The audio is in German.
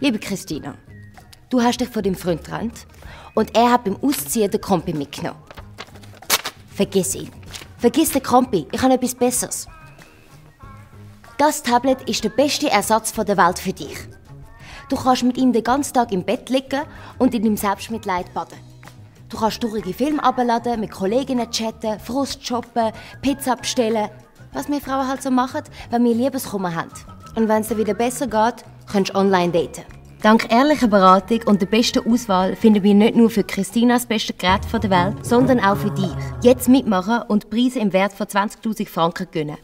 Liebe Christina, du hast dich von deinem Freund getrennt und er hat beim Ausziehen den Kompi mitgenommen. Vergiss ihn. Vergiss den Kompi, ich habe etwas Besseres. Das Tablet ist der beste Ersatz der Welt für dich. Du kannst mit ihm den ganzen Tag im Bett liegen und in deinem Selbstmitleid baden. Du kannst durchige Filme abladen, mit Kolleginnen chatten, Frust shoppen, Pizza bestellen. Was wir Frauen halt so machen, wenn wir Liebeskummer haben. Und wenn es dir wieder besser geht, kannst du online daten. Dank ehrlicher Beratung und der besten Auswahl finden wir nicht nur für Christina das beste Gerät der Welt, sondern auch für dich. Jetzt mitmachen und Preise im Wert von 20.000 Franken gönnen.